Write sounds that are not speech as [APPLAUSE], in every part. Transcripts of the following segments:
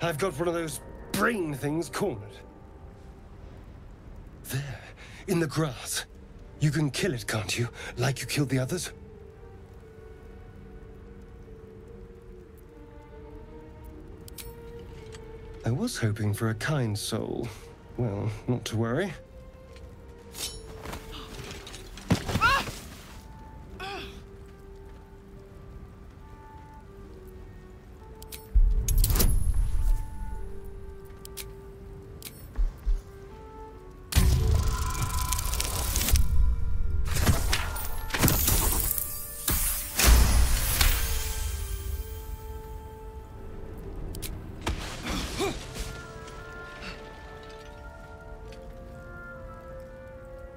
I've got one of those brain things cornered. There, in the grass. You can kill it, can't you? Like you killed the others? I was hoping for a kind soul. Well, not to worry.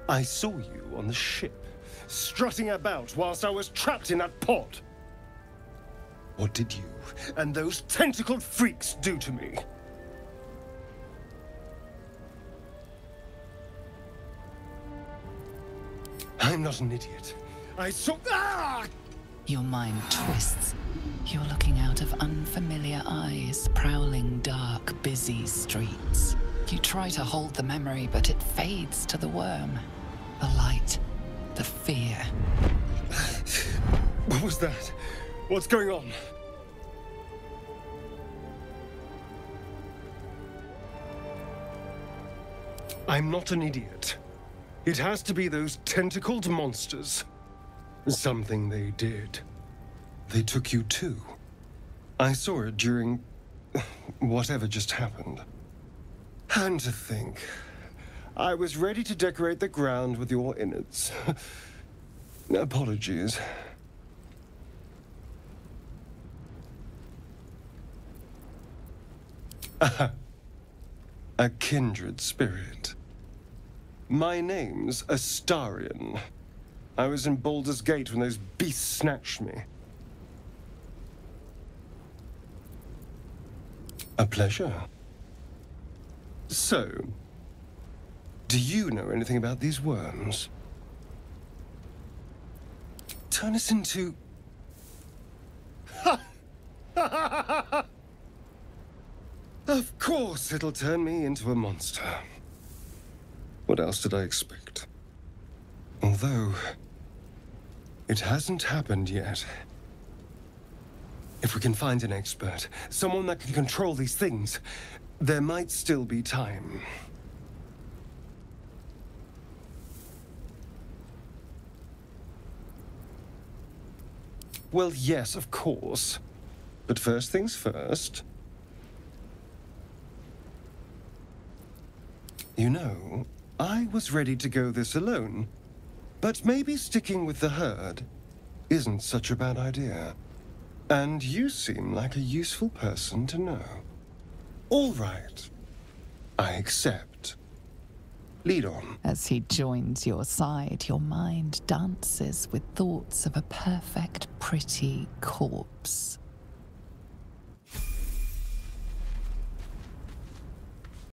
I saw you on the ship, strutting about whilst I was trapped in that pod. What did you and those tentacled freaks do to me? I'm not an idiot. I saw. Ah! Your mind twists. Out of prowling dark, busy streets. You try to hold the memory, but it fades to the worm. The light, the fear. [LAUGHS] What was that? What's going on? I'm not an idiot. It has to be those tentacled monsters. Something they did. They took you too. I saw it during whatever just happened. And to think, I was ready to decorate the ground with your innards. [LAUGHS] Apologies. [LAUGHS] A kindred spirit. My name's Astarion. I was in Baldur's Gate when those beasts snatched me. A pleasure. So, do you know anything about these worms? Turn us into... [LAUGHS] of course it'll turn me into a monster. What else did I expect? Although... It hasn't happened yet. If we can find an expert, someone that can control these things, there might still be time. Well, yes, of course. But first things first. You know, I was ready to go this alone. But maybe sticking with the herd isn't such a bad idea. And you seem like a useful person to know. All right. I accept. Lead on. As he joins your side, your mind dances with thoughts of a perfect, pretty corpse.